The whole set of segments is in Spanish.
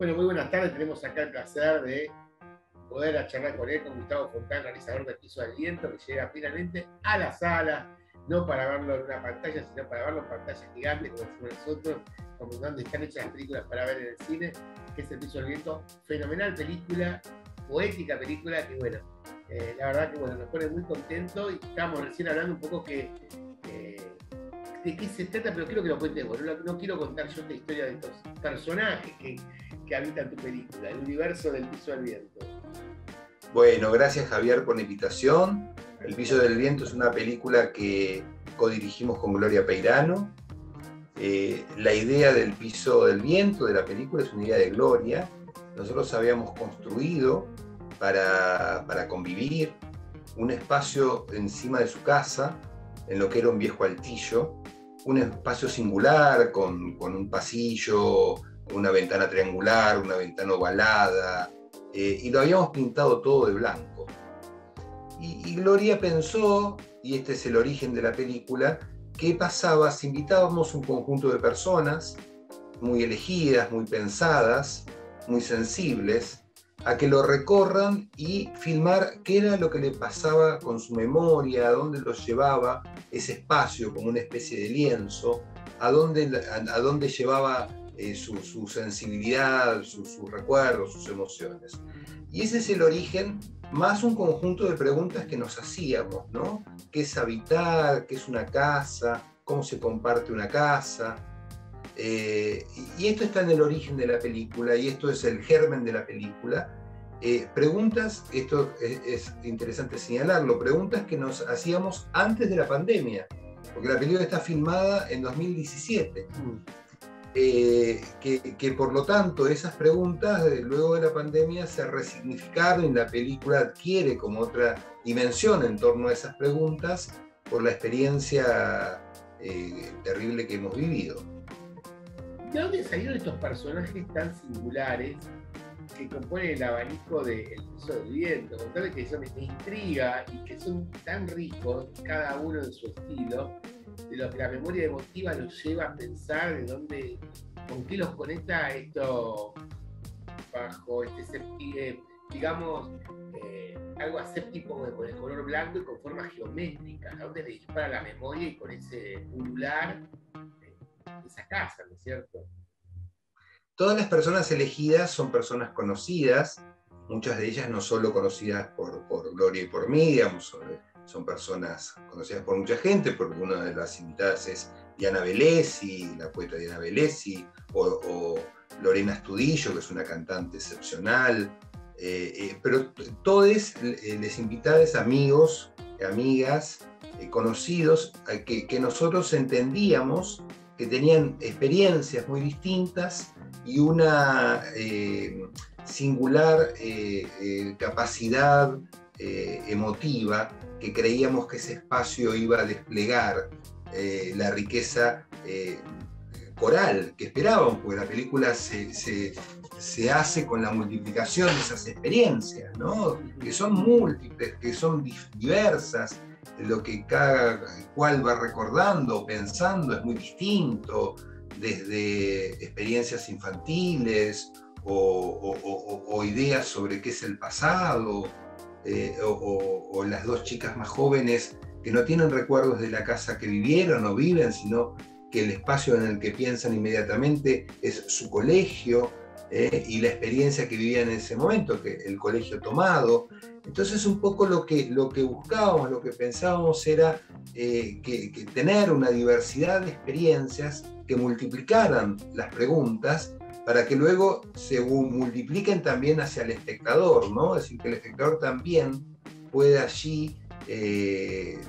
Bueno, muy buenas tardes. Tenemos acá el placer de poder charlar con él, con Gustavo Fontana, realizador del Piso del Viento, que llega finalmente a la sala, no para verlo en una pantalla, sino para verlo en pantalla gigante, como decimos nosotros, como donde están hechas las películas para ver en el cine, que es el Piso del Viento. Fenomenal película, poética película, que bueno, eh, la verdad que bueno, nos pone muy contentos y estamos recién hablando un poco que de qué se trata, pero quiero que lo cuentes vos. No, quiero contar yo esta historia de estos personajes que, que habitan tu película, el universo del piso del viento. Bueno, gracias Javier por la invitación. El piso del viento es una película que codirigimos con Gloria Peirano. Eh, la idea del piso del viento de la película es una idea de Gloria. Nosotros habíamos construido para, para convivir un espacio encima de su casa, en lo que era un viejo altillo, un espacio singular con, un pasillo, una ventana triangular, una ventana ovalada, eh, y lo habíamos pintado todo de blanco. Y, Gloria pensó, y este es el origen de la película, qué pasaba si invitábamos un conjunto de personas muy elegidas, muy pensadas, muy sensibles, a que lo recorran y filmar qué era lo que le pasaba con su memoria, a dónde los llevaba ese espacio como una especie de lienzo, a dónde, a, dónde llevaba eh, su, sensibilidad, sus recuerdos, sus emociones. Y ese es el origen, más un conjunto de preguntas que nos hacíamos, ¿no? ¿Qué es habitar? ¿Qué es una casa? ¿Cómo se comparte una casa? Eh, y esto está en el origen de la película y esto es el germen de la película. Eh, preguntas, esto es, interesante señalarlo, preguntas que nos hacíamos antes de la pandemia, porque la película está filmada en 2017. Eh, que, por lo tanto esas preguntas luego de la pandemia se resignificaron y la película adquiere como otra dimensión en torno a esas preguntas por la experiencia terrible que hemos vivido. ¿De dónde salieron estos personajes tan singulares que componen el abanico del de piso del viento? Contarles que son de intriga y que son tan ricos, cada uno en su estilo, de lo que la memoria emotiva los lleva a pensar, de dónde, con qué los conecta esto bajo este, eh, digamos, eh, algo aséptico con el color blanco y con formas geométricas, a dónde le dispara la memoria y con ese ulular esa casa, ¿no es cierto? Todas las personas elegidas son personas conocidas, muchas de ellas no solo conocidas por, Gloria y por mí, digamos, son personas conocidas por mucha gente, porque una de las invitadas es Diana Velesi, la poeta Diana Velesi, o, Lorena Estudillo, que es una cantante excepcional, eh, eh, pero todos eh, les invitadas amigos, amigas, conocidos, que, que, nosotros entendíamos que tenían experiencias muy distintas y una eh, singular eh, eh, capacidad emotiva que creíamos que ese espacio iba a desplegar la riqueza coral que esperábamos, porque la película se, hace con la multiplicación de esas experiencias, que son múltiples, que son diversas, lo que cada cual va recordando, pensando, es muy distinto, desde experiencias infantiles o, ideas sobre qué es el pasado, eh, o, las dos chicas más jóvenes que no tienen recuerdos de la casa que vivieron o viven, sino que el espacio en el que piensan inmediatamente es su colegio eh, y la experiencia que vivían en ese momento, que el colegio tomado, entonces un poco lo que, lo que buscábamos, lo que pensábamos era eh, que, tener una diversidad de experiencias que multiplicaran las preguntas para que luego se multipliquen también hacia el espectador, ¿no? Es decir, que el espectador también pueda allí eh,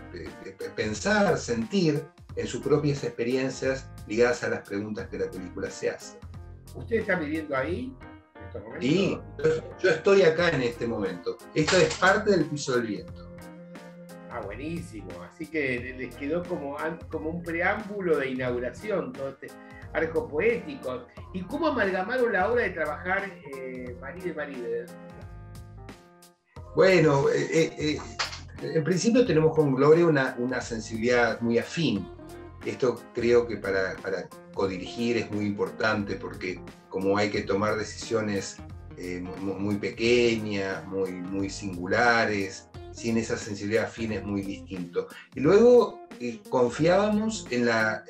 pensar, sentir en sus propias experiencias ligadas a las preguntas que la película se hace. ¿Usted está viviendo ahí? Sí, yo estoy acá en este momento. Esto es parte del piso del viento. Ah, buenísimo. Así que les quedó como, como un preámbulo de inauguración todo este arco poético. ¿Y cómo amalgamaron la hora de trabajar eh, María de María? Bueno, eh, eh, eh, en principio tenemos con Gloria una, una sensibilidad muy afín. Esto creo que para, para codirigir es muy importante porque como hay que tomar decisiones eh, muy, pequeñas, muy, muy singulares, sin esa sensibilidad fina es muy distinto. Y luego eh, confiábamos en la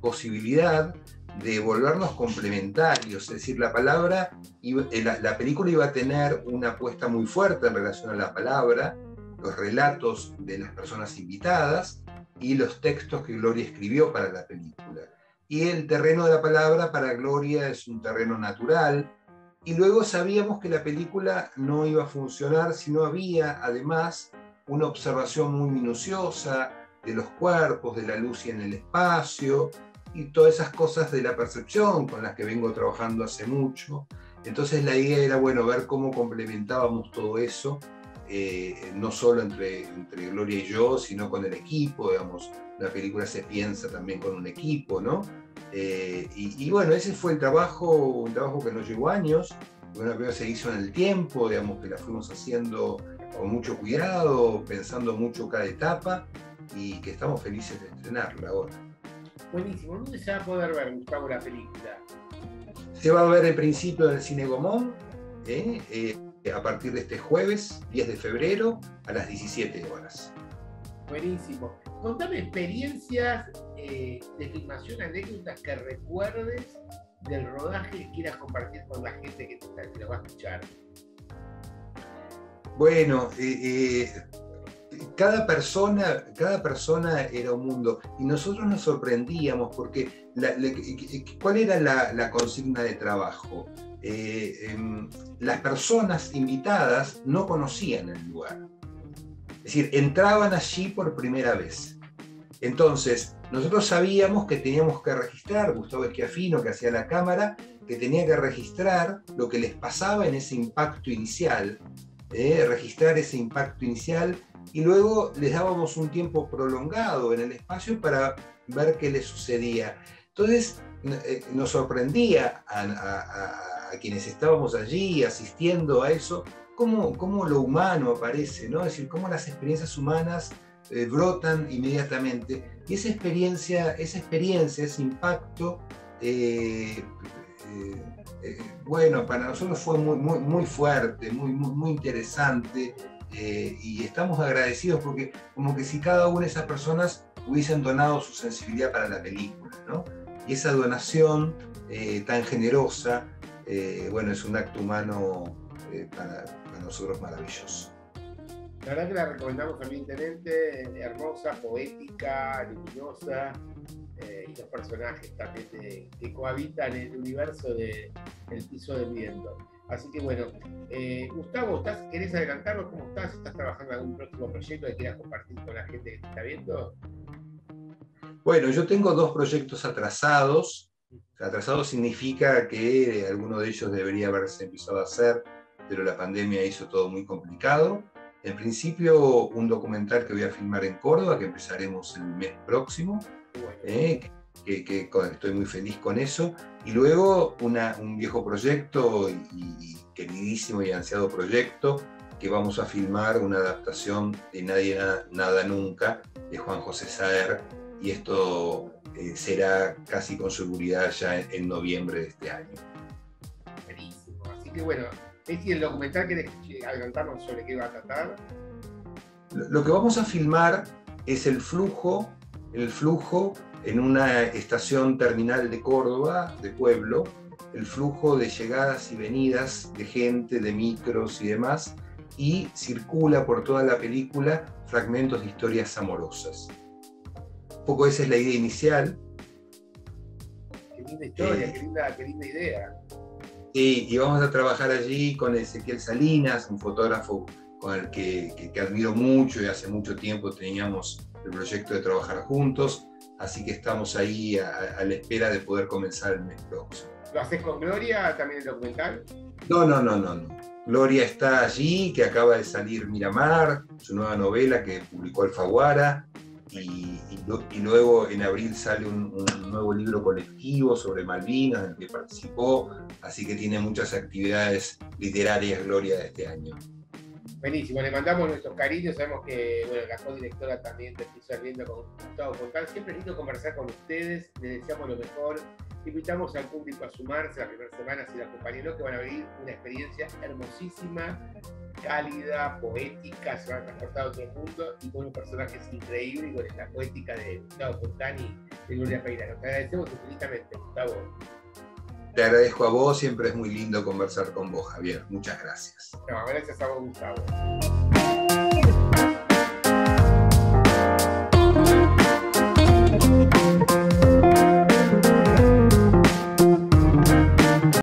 posibilidad de volvernos complementarios, es decir, la palabra, la, la, película iba a tener una apuesta muy fuerte en relación a la palabra, los relatos de las personas invitadas y los textos que Gloria escribió para la película. Y el terreno de la palabra para Gloria es un terreno natural. Y luego sabíamos que la película no iba a funcionar si no había además una observación muy minuciosa de los cuerpos, de la luz y en el espacio, y todas esas cosas de la percepción con las que vengo trabajando hace mucho. Entonces la idea era, bueno, ver cómo complementábamos todo eso, eh, no solo entre, entre Gloria y yo, sino con el equipo, digamos, la película se piensa también con un equipo, ¿no? Eh, y, bueno, ese fue el trabajo, un trabajo que nos llevó años, una película se hizo en el tiempo, digamos, que la fuimos haciendo con mucho cuidado, pensando mucho cada etapa, y que estamos felices de estrenarla ahora. Buenísimo. ¿Dónde se va a poder ver, Gustavo, la película? Se va a ver el principio del Cine Gomón, ¿eh? Eh, a partir de este jueves, 10 de febrero, a las 17 horas. Buenísimo. Contame experiencias eh, de filmación, anécdotas que recuerdes del rodaje que quieras compartir con la gente que te, que lo va a escuchar. Bueno, cada persona, cada persona era un mundo y nosotros nos sorprendíamos porque ¿cuál era la, consigna de trabajo? Eh, em, las personas invitadas no conocían el lugar. Es decir, entraban allí por primera vez. Entonces, nosotros sabíamos que teníamos que registrar, Gustavo Esquiafino, que hacía la cámara, que tenía que registrar lo que les pasaba en ese impacto inicial, eh, registrar ese impacto inicial y luego les dábamos un tiempo prolongado en el espacio para ver qué les sucedía. Entonces eh, nos sorprendía a, quienes estábamos allí asistiendo a eso, cómo, cómo, lo humano aparece, ¿no? decir, cómo las experiencias humanas eh, brotan inmediatamente. Y esa experiencia, esa experiencia ese impacto, eh, bueno, para nosotros fue muy, muy, muy fuerte, muy, muy, muy interesante. Eh, y estamos agradecidos porque como que si cada una de esas personas hubiesen donado su sensibilidad para la película, ¿no? Y esa donación eh, tan generosa, eh, bueno, es un acto humano para, nosotros maravilloso. La verdad que la recomendamos fervientemente, hermosa, poética, luminosa, y los personajes también que cohabitan en el universo de El piso del viento. Así que bueno, eh, Gustavo, ¿estás, ¿querés adelantarlo? ¿Cómo estás? ¿Estás trabajando en algún próximo proyecto que quieras compartir con la gente que te está viendo? Bueno, yo tengo dos proyectos atrasados. Atrasado significa que alguno de ellos debería haberse empezado a hacer, pero la pandemia hizo todo muy complicado. En principio, un documental que voy a filmar en Córdoba, que empezaremos el mes próximo, eh, que, estoy muy feliz con eso. Y luego un viejo proyecto y, queridísimo y ansiado proyecto que vamos a filmar una adaptación de Nadie Nada, Nunca de Juan José Saer y esto eh, será casi con seguridad ya en, noviembre de este año. Buenísimo, así que bueno, es el documental que adelantarnos sobre qué va a tratar. Lo que vamos a filmar es el flujo, el flujo en una estación terminal de Córdoba, de pueblo, el flujo de llegadas y venidas de gente, de micros y demás, y circula por toda la película fragmentos de historias amorosas. Un poco esa es la idea inicial. Qué linda historia, eh, qué, linda, idea. Sí, y vamos a trabajar allí con Ezequiel Salinas, un fotógrafo con el que, que admiro mucho y hace mucho tiempo teníamos el proyecto de trabajar juntos así que estamos ahí a, la espera de poder comenzar el mes próximo. ¿Lo haces con Gloria también el documental? No, no, no, no, no. Gloria está allí, que acaba de salir Miramar, su nueva novela que publicó Alfaguara, y, y, luego en abril sale un, un, nuevo libro colectivo sobre Malvinas, en el que participó, así que tiene muchas actividades literarias Gloria de este año. Buenísimo, le mandamos nuestros cariños, sabemos que bueno, la co-directora también te estoy saliendo con Gustavo Fontal, siempre es lindo conversar con ustedes, les deseamos lo mejor, Invitamos al público a sumarse la primera semana si lo acompañó, que van a vivir una experiencia hermosísima, cálida, poética, se van a transportar a otro mundo y con un personaje increíble y con la poética de Gustavo Fontani y de Gloria Peirano. Te agradecemos infinitamente, Gustavo. Te agradezco a vos, siempre es muy lindo conversar con vos, Javier. Muchas gracias. No, gracias a vos, Gustavo.